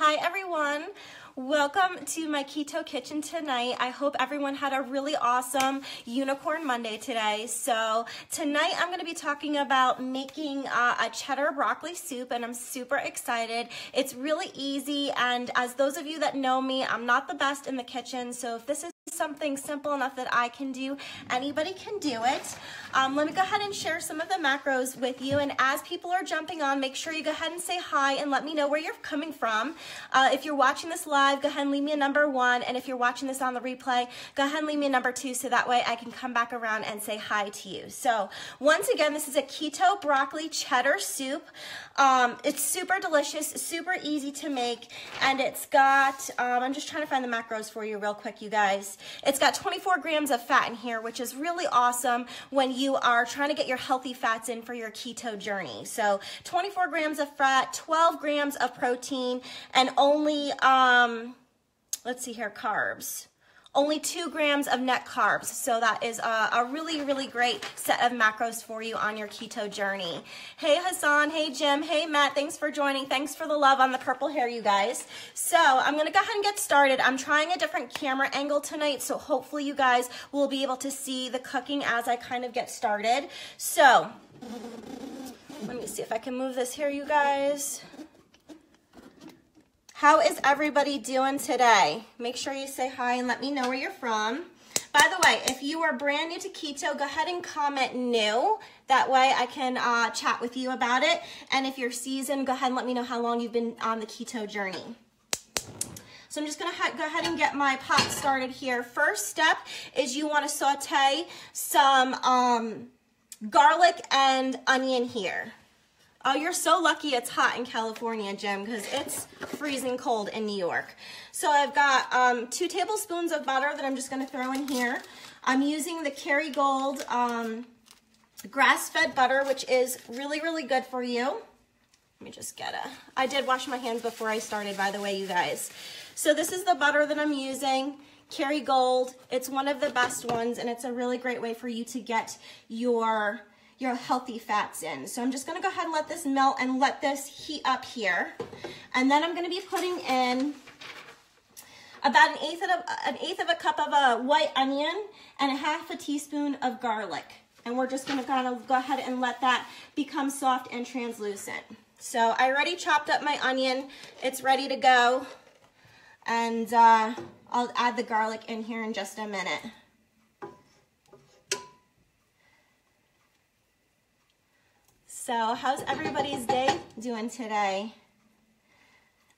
Hi everyone. Welcome to my Keto Kitchen tonight. I hope everyone had a really awesome Unicorn Monday today. So tonight I'm going to be talking about making uh, a cheddar broccoli soup and I'm super excited. It's really easy and as those of you that know me, I'm not the best in the kitchen. So if this is something simple enough that I can do, anybody can do it. Um, let me go ahead and share some of the macros with you. And as people are jumping on, make sure you go ahead and say hi and let me know where you're coming from. Uh, if you're watching this live, go ahead and leave me a number one. And if you're watching this on the replay, go ahead and leave me a number two so that way I can come back around and say hi to you. So once again, this is a keto broccoli cheddar soup. Um, it's super delicious, super easy to make, and it's got, um, I'm just trying to find the macros for you real quick, you guys. It's got 24 grams of fat in here, which is really awesome when you are trying to get your healthy fats in for your keto journey. So 24 grams of fat, 12 grams of protein, and only, um, let's see here, carbs only two grams of net carbs. So that is a, a, really, really great set of macros for you on your keto journey. Hey Hassan, hey Jim, hey Matt, thanks for joining. Thanks for the love on the purple hair, you guys. So I'm gonna go ahead and get started. I'm trying a different camera angle tonight, so hopefully you guys will be able to see the cooking as I kind of get started. So, let me see if I can move this here, you guys. How is everybody doing today? Make sure you say hi and let me know where you're from. By the way, if you are brand new to keto, go ahead and comment new. That way I can uh, chat with you about it. And if you're seasoned, go ahead and let me know how long you've been on the keto journey. So I'm just gonna go ahead and get my pot started here. First step is you wanna saute some um, garlic and onion here. Oh, you're so lucky it's hot in California, Jim, because it's freezing cold in New York. So I've got um, two tablespoons of butter that I'm just going to throw in here. I'm using the Kerrygold um, grass-fed butter, which is really, really good for you. Let me just get a, I did wash my hands before I started, by the way, you guys. So this is the butter that I'm using. Kerrygold. It's one of the best ones, and it's a really great way for you to get your your healthy fats in. So I'm just gonna go ahead and let this melt and let this heat up here. And then I'm gonna be putting in about an eighth of a, an eighth of a cup of a white onion and a half a teaspoon of garlic. And we're just gonna kind of go ahead and let that become soft and translucent. So I already chopped up my onion. It's ready to go. And uh, I'll add the garlic in here in just a minute. So how's everybody's day doing today?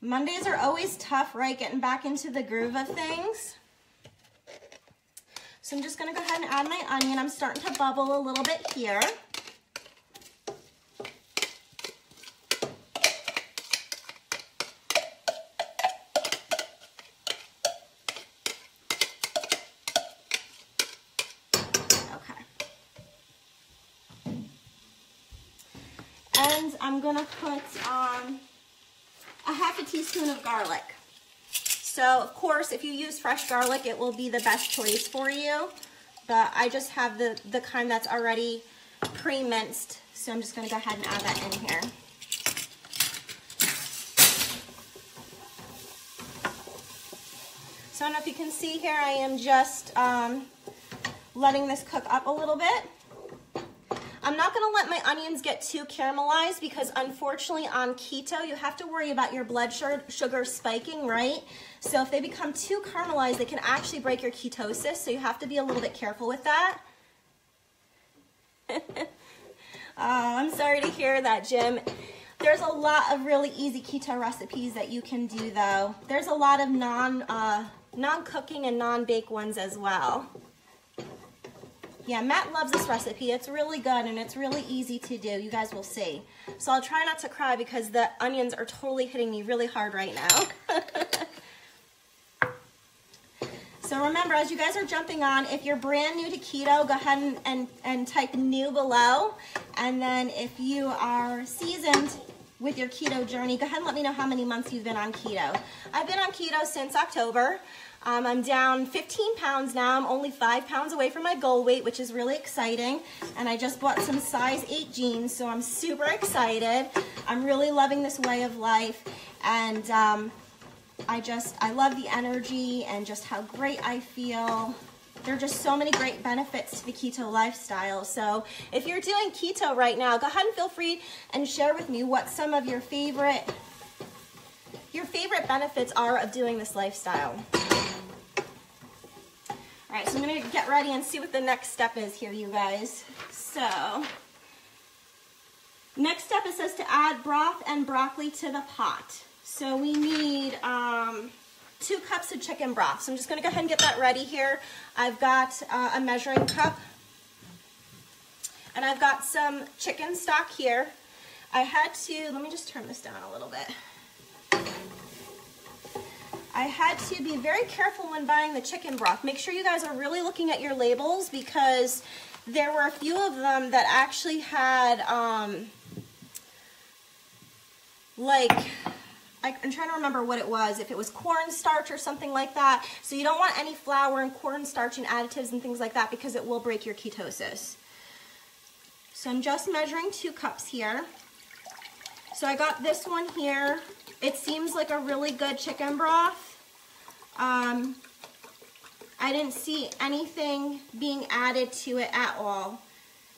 Mondays are always tough, right? Getting back into the groove of things. So I'm just gonna go ahead and add my onion. I'm starting to bubble a little bit here. And I'm gonna put um, a half a teaspoon of garlic. So of course, if you use fresh garlic, it will be the best choice for you. But I just have the, the kind that's already pre-minced. So I'm just gonna go ahead and add that in here. So I don't know if you can see here, I am just um, letting this cook up a little bit. I'm not gonna let my onions get too caramelized because unfortunately on keto, you have to worry about your blood sugar spiking, right? So if they become too caramelized, they can actually break your ketosis. So you have to be a little bit careful with that. oh, I'm sorry to hear that, Jim. There's a lot of really easy keto recipes that you can do though. There's a lot of non, uh, non-cooking and non-bake ones as well. Yeah, Matt loves this recipe. It's really good and it's really easy to do. You guys will see. So I'll try not to cry because the onions are totally hitting me really hard right now. so remember, as you guys are jumping on, if you're brand new to keto, go ahead and, and, and type new below. And then if you are seasoned with your keto journey, go ahead and let me know how many months you've been on keto. I've been on keto since October. Um, I'm down 15 pounds now. I'm only five pounds away from my goal weight, which is really exciting. And I just bought some size eight jeans, so I'm super excited. I'm really loving this way of life. And um, I just, I love the energy and just how great I feel. There are just so many great benefits to the keto lifestyle. So if you're doing keto right now, go ahead and feel free and share with me what some of your favorite your favorite benefits are of doing this lifestyle. All right, so I'm gonna get ready and see what the next step is here, you guys. So, next step it says to add broth and broccoli to the pot. So we need um, two cups of chicken broth. So I'm just gonna go ahead and get that ready here. I've got uh, a measuring cup and I've got some chicken stock here. I had to, let me just turn this down a little bit. I had to be very careful when buying the chicken broth. Make sure you guys are really looking at your labels because there were a few of them that actually had um, like I, am trying to remember what it was, if it was cornstarch or something like that. So you don't want any flour and cornstarch and additives and things like that because it will break your ketosis. So I'm just measuring two cups here. So I got this one here. It seems like a really good chicken broth. Um, I didn't see anything being added to it at all.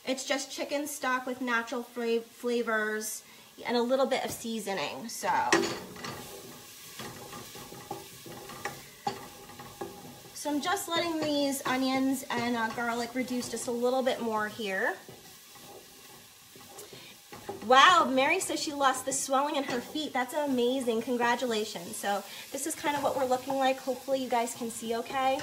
It's just chicken stock with natural flavors and a little bit of seasoning. So So I'm just letting these onions and uh, garlic reduce just a little bit more here. Wow, Mary says she lost the swelling in her feet. That's amazing. Congratulations. So this is kind of what we're looking like. Hopefully you guys can see okay.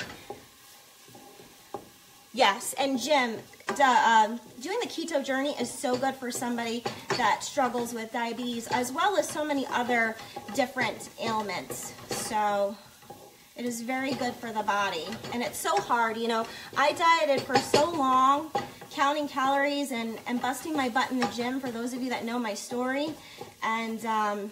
Yes, and Jim, um, doing the keto journey is so good for somebody that struggles with diabetes as well as so many other different ailments. So it is very good for the body. And it's so hard, you know. I dieted for so long, counting calories and, and busting my butt in the gym, for those of you that know my story. And, um,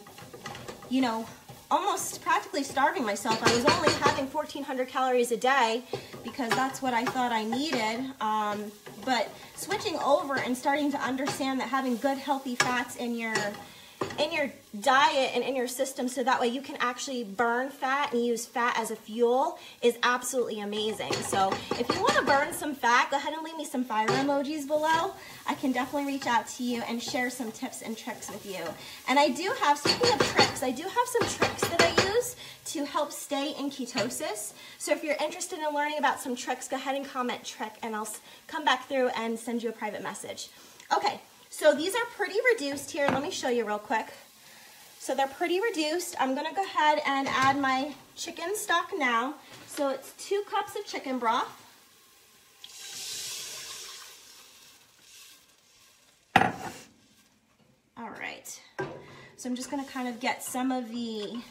you know, almost practically starving myself. I was only having 1,400 calories a day because that's what I thought I needed. Um, but switching over and starting to understand that having good healthy fats in your in your diet and in your system so that way you can actually burn fat and use fat as a fuel is absolutely amazing. So if you want to burn some fat, go ahead and leave me some fire emojis below. I can definitely reach out to you and share some tips and tricks with you. And I do have, speaking of tricks, I do have some tricks that I use to help stay in ketosis. So if you're interested in learning about some tricks, go ahead and comment trick and I'll come back through and send you a private message. Okay, so these are pretty reduced here. Let me show you real quick. So they're pretty reduced. I'm gonna go ahead and add my chicken stock now. So it's two cups of chicken broth. All right. So I'm just gonna kind of get some of the,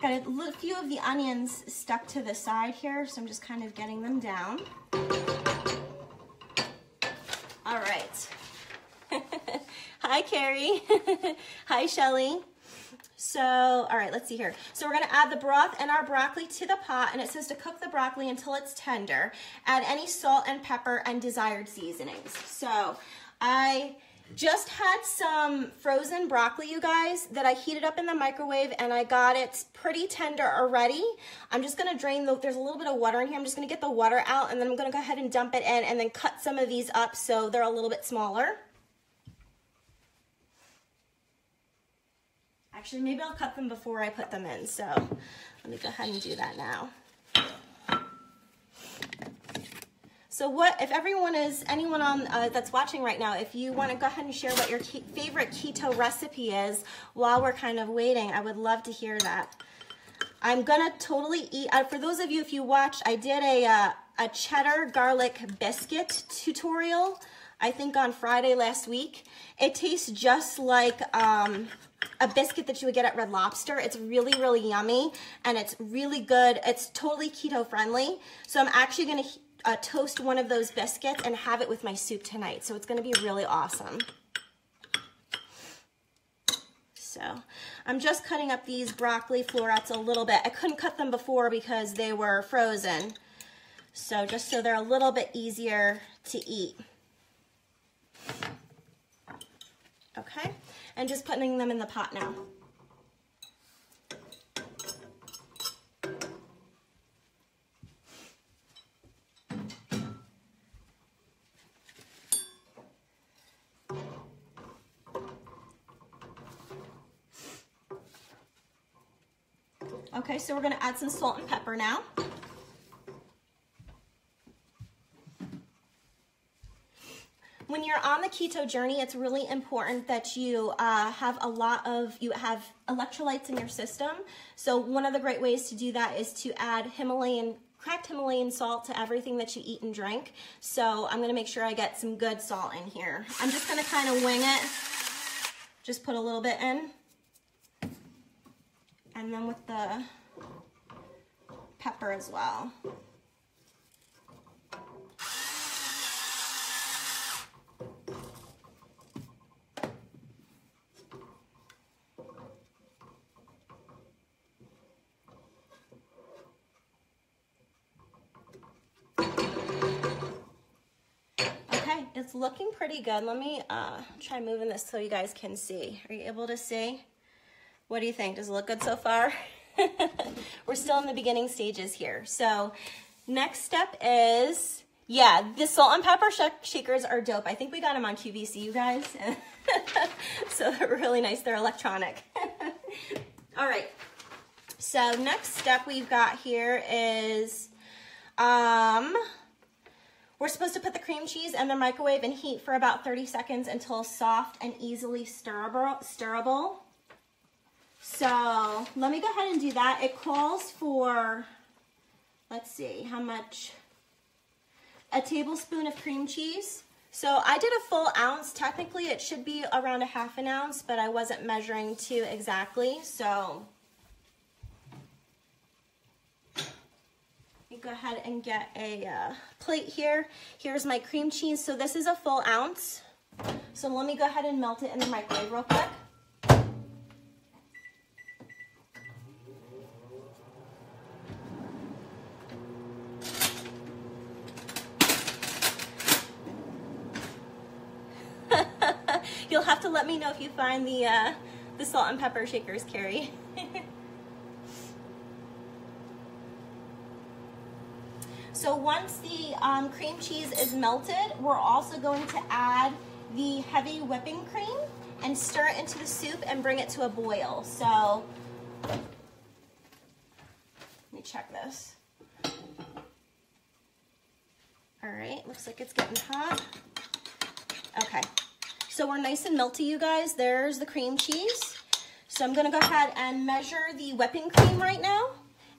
got a few of the onions stuck to the side here. So I'm just kind of getting them down. All right. Hi, Carrie. Hi, Shelly. So, all right, let's see here. So we're gonna add the broth and our broccoli to the pot and it says to cook the broccoli until it's tender. Add any salt and pepper and desired seasonings. So I just had some frozen broccoli, you guys, that I heated up in the microwave and I got it pretty tender already. I'm just gonna drain the, there's a little bit of water in here. I'm just gonna get the water out and then I'm gonna go ahead and dump it in and then cut some of these up so they're a little bit smaller. Actually, maybe I'll cut them before I put them in. So let me go ahead and do that now. So what, if everyone is, anyone on uh, that's watching right now, if you want to go ahead and share what your ke favorite keto recipe is while we're kind of waiting, I would love to hear that. I'm gonna totally eat, uh, for those of you, if you watched, I did a, uh, a cheddar garlic biscuit tutorial, I think on Friday last week. It tastes just like, um, a biscuit that you would get at Red Lobster. It's really, really yummy and it's really good. It's totally keto friendly. So I'm actually gonna uh, toast one of those biscuits and have it with my soup tonight. So it's gonna be really awesome. So I'm just cutting up these broccoli florets a little bit. I couldn't cut them before because they were frozen. So just so they're a little bit easier to eat. Okay and just putting them in the pot now. Okay, so we're gonna add some salt and pepper now. When you're on the keto journey, it's really important that you uh, have a lot of, you have electrolytes in your system. So one of the great ways to do that is to add Himalayan, cracked Himalayan salt to everything that you eat and drink. So I'm gonna make sure I get some good salt in here. I'm just gonna kind of wing it. Just put a little bit in. And then with the pepper as well. It's looking pretty good. Let me uh, try moving this so you guys can see. Are you able to see? What do you think? Does it look good so far? We're still in the beginning stages here. So next step is, yeah, the salt and pepper sh shakers are dope. I think we got them on QVC, you guys. so they're really nice. They're electronic. All right. So next step we've got here is, um, we're supposed to put the cream cheese in the microwave and heat for about 30 seconds until soft and easily stirrable. stirrable. So let me go ahead and do that. It calls for, let's see, how much? A tablespoon of cream cheese. So I did a full ounce. Technically, it should be around a half an ounce, but I wasn't measuring too exactly. So go ahead and get a uh, plate here. Here's my cream cheese. So this is a full ounce. So let me go ahead and melt it in the microwave real quick. You'll have to let me know if you find the, uh, the salt and pepper shakers, Carrie. So once the um, cream cheese is melted, we're also going to add the heavy whipping cream and stir it into the soup and bring it to a boil. So let me check this. All right, looks like it's getting hot. Okay, so we're nice and melty, you guys. There's the cream cheese. So I'm gonna go ahead and measure the whipping cream right now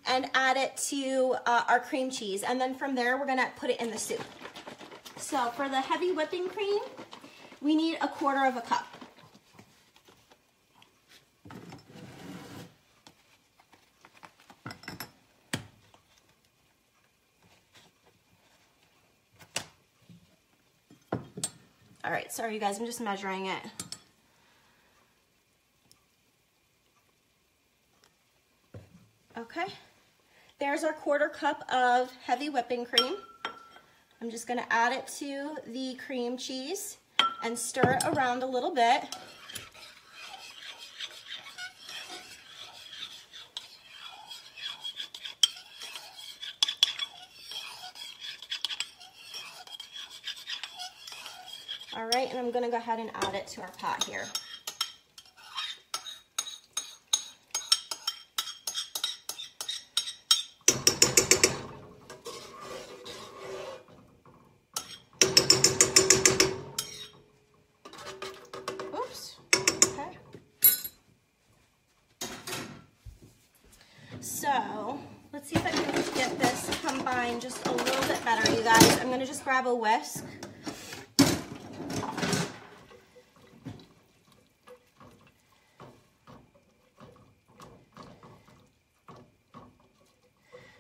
and add it to uh, our cream cheese. And then from there, we're gonna put it in the soup. So for the heavy whipping cream, we need a quarter of a cup. All right, sorry you guys, I'm just measuring it. Okay. There's our quarter cup of heavy whipping cream. I'm just gonna add it to the cream cheese and stir it around a little bit. All right, and I'm gonna go ahead and add it to our pot here. just a little bit better, you guys. I'm gonna just a whisk.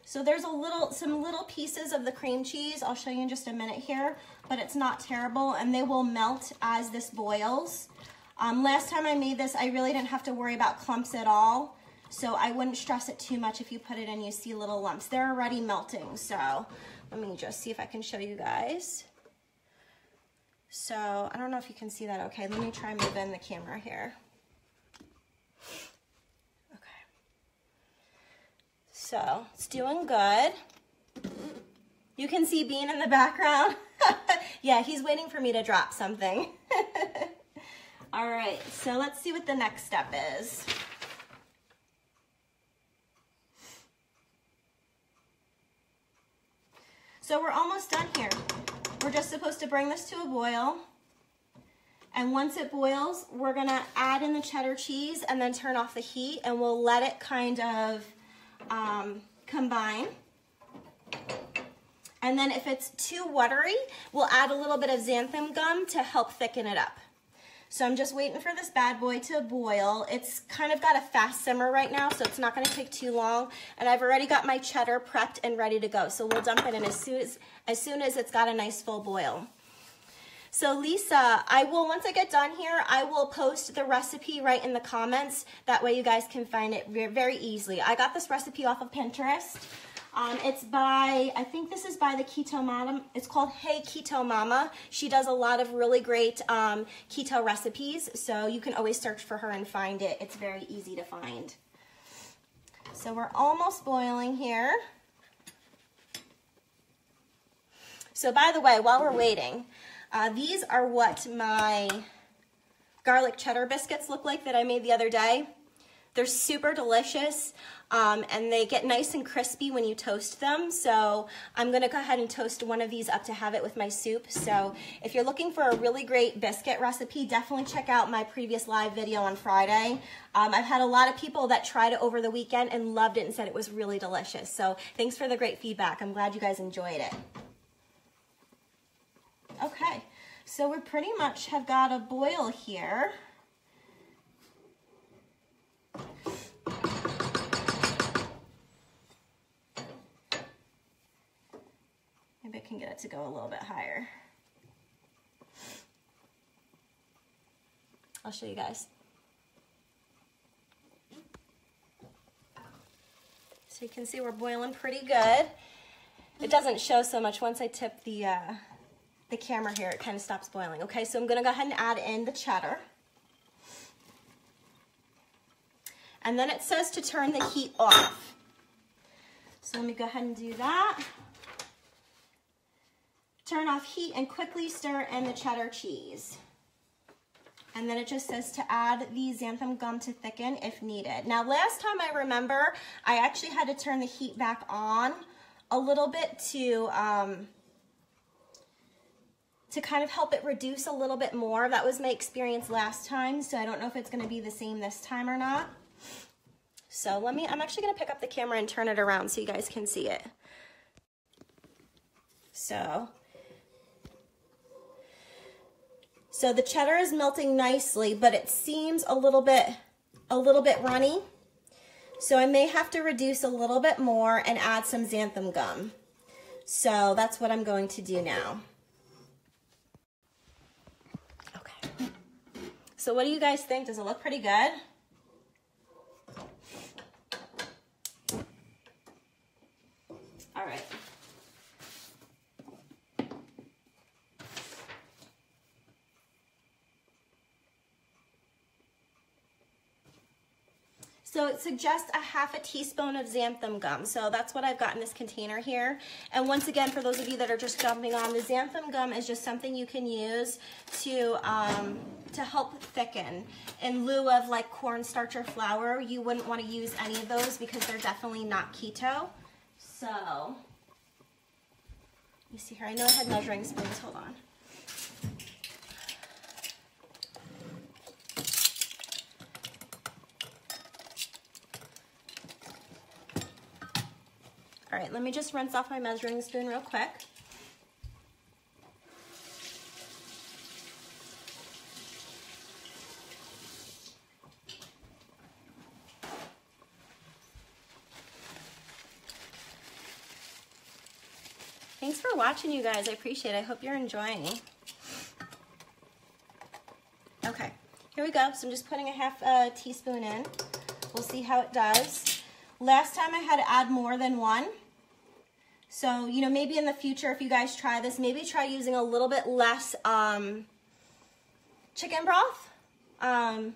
So there's a little, some little pieces of the cream cheese. I'll show you in just a minute here, but it's not terrible and they will melt as this boils. Um, last time I made this, I really didn't have to worry about clumps at all. So I wouldn't stress it too much if you put it in, and you see little lumps. They're already melting, so let me just see if I can show you guys. So I don't know if you can see that okay. Let me try moving the camera here. Okay. So it's doing good. You can see Bean in the background. yeah, he's waiting for me to drop something. All right, so let's see what the next step is. So we're almost done here. We're just supposed to bring this to a boil. And once it boils, we're gonna add in the cheddar cheese and then turn off the heat and we'll let it kind of um, combine. And then if it's too watery, we'll add a little bit of xanthan gum to help thicken it up. So I'm just waiting for this bad boy to boil. It's kind of got a fast simmer right now, so it's not gonna take too long. And I've already got my cheddar prepped and ready to go. So we'll dump it in as soon as, as soon as it's got a nice full boil. So Lisa, I will, once I get done here, I will post the recipe right in the comments. That way you guys can find it very easily. I got this recipe off of Pinterest. Um, it's by, I think this is by the Keto Mama. It's called Hey Keto Mama. She does a lot of really great um, keto recipes, so you can always search for her and find it. It's very easy to find. So we're almost boiling here. So by the way, while we're waiting, uh, these are what my garlic cheddar biscuits look like that I made the other day. They're super delicious um, and they get nice and crispy when you toast them. So I'm gonna go ahead and toast one of these up to have it with my soup. So if you're looking for a really great biscuit recipe, definitely check out my previous live video on Friday. Um, I've had a lot of people that tried it over the weekend and loved it and said it was really delicious. So thanks for the great feedback. I'm glad you guys enjoyed it. Okay, so we pretty much have got a boil here. Can get it to go a little bit higher. I'll show you guys. So you can see we're boiling pretty good. It doesn't show so much once I tip the uh, the camera here, it kind of stops boiling. Okay, so I'm gonna go ahead and add in the cheddar. And then it says to turn the heat off. So let me go ahead and do that. Turn off heat and quickly stir in the cheddar cheese. And then it just says to add the xanthan gum to thicken if needed. Now, last time I remember, I actually had to turn the heat back on a little bit to um, to kind of help it reduce a little bit more. That was my experience last time, so I don't know if it's gonna be the same this time or not. So let me, I'm actually gonna pick up the camera and turn it around so you guys can see it. So, so the cheddar is melting nicely, but it seems a little bit, a little bit runny. So I may have to reduce a little bit more and add some xanthan gum. So that's what I'm going to do now. Okay. So what do you guys think? Does it look pretty good? All right. So it suggests a half a teaspoon of xanthan gum. So that's what I've got in this container here. And once again, for those of you that are just jumping on, the xanthan gum is just something you can use to, um, to help thicken. In lieu of like cornstarch or flour, you wouldn't want to use any of those because they're definitely not keto. So, you see here, I know I had measuring spoons, hold on. All right, let me just rinse off my measuring spoon real quick. Thanks for watching, you guys. I appreciate it. I hope you're enjoying. Okay, here we go. So I'm just putting a half a teaspoon in. We'll see how it does. Last time I had to add more than one. So, you know, maybe in the future, if you guys try this, maybe try using a little bit less um, chicken broth. Um,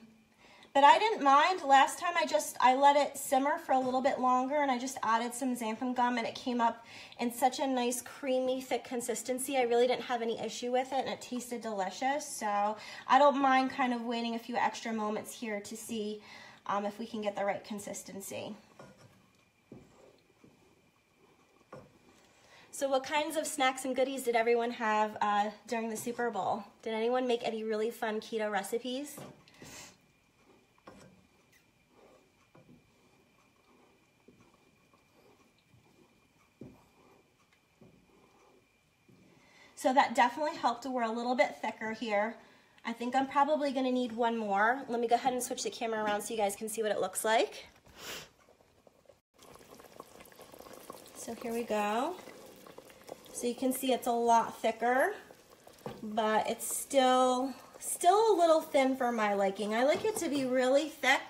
but I didn't mind. Last time I just, I let it simmer for a little bit longer and I just added some xanthan gum and it came up in such a nice creamy, thick consistency. I really didn't have any issue with it and it tasted delicious. So I don't mind kind of waiting a few extra moments here to see um, if we can get the right consistency. So what kinds of snacks and goodies did everyone have uh, during the Super Bowl? Did anyone make any really fun keto recipes? So that definitely helped. We're a little bit thicker here. I think I'm probably gonna need one more. Let me go ahead and switch the camera around so you guys can see what it looks like. So here we go. So you can see it's a lot thicker, but it's still, still a little thin for my liking. I like it to be really thick.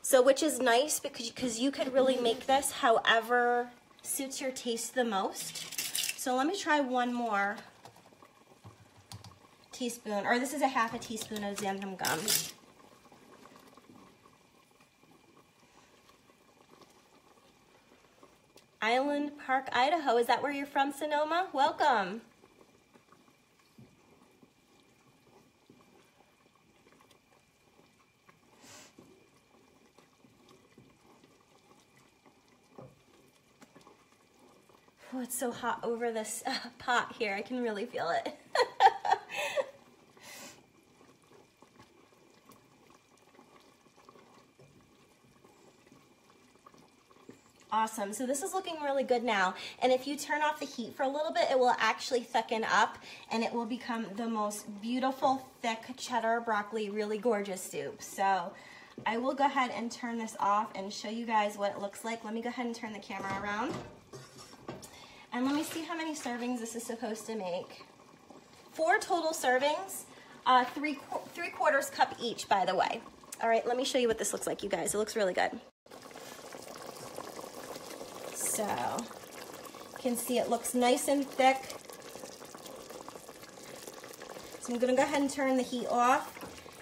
So which is nice because, because you could really make this however suits your taste the most. So let me try one more teaspoon, or this is a half a teaspoon of xanthan gum. Island Park, Idaho. Is that where you're from, Sonoma? Welcome. Oh, it's so hot over this uh, pot here. I can really feel it. Awesome, so this is looking really good now. And if you turn off the heat for a little bit, it will actually thicken up and it will become the most beautiful, thick cheddar broccoli, really gorgeous soup. So I will go ahead and turn this off and show you guys what it looks like. Let me go ahead and turn the camera around. And let me see how many servings this is supposed to make. Four total servings, uh, three, three quarters cup each, by the way. All right, let me show you what this looks like, you guys. It looks really good. So you can see it looks nice and thick. So I'm gonna go ahead and turn the heat off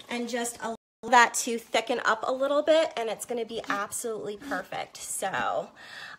and just allow that to thicken up a little bit and it's gonna be absolutely perfect. So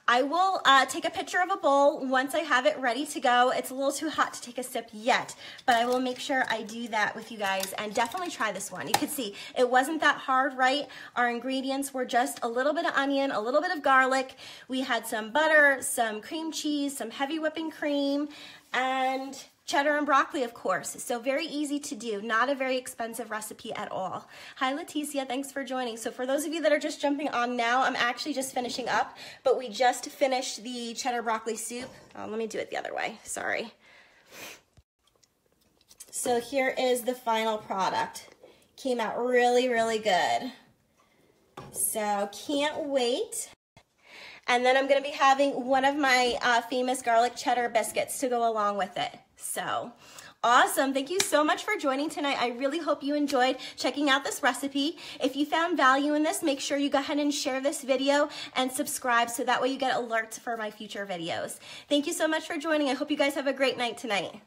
I will uh, take a picture of a bowl once I have it ready to go. It's a little too hot to take a sip yet, but I will make sure I do that with you guys and definitely try this one. You can see it wasn't that hard, right? Our ingredients were just a little bit of onion, a little bit of garlic. We had some butter, some cream cheese, some heavy whipping cream, and Cheddar and broccoli, of course. So very easy to do, not a very expensive recipe at all. Hi, Leticia, thanks for joining. So for those of you that are just jumping on now, I'm actually just finishing up, but we just finished the cheddar broccoli soup. Oh, let me do it the other way, sorry. So here is the final product. Came out really, really good. So can't wait. And then I'm gonna be having one of my uh, famous garlic cheddar biscuits to go along with it. So Awesome. Thank you so much for joining tonight. I really hope you enjoyed checking out this recipe. If you found value in this, make sure you go ahead and share this video and subscribe so that way you get alerts for my future videos. Thank you so much for joining. I hope you guys have a great night tonight.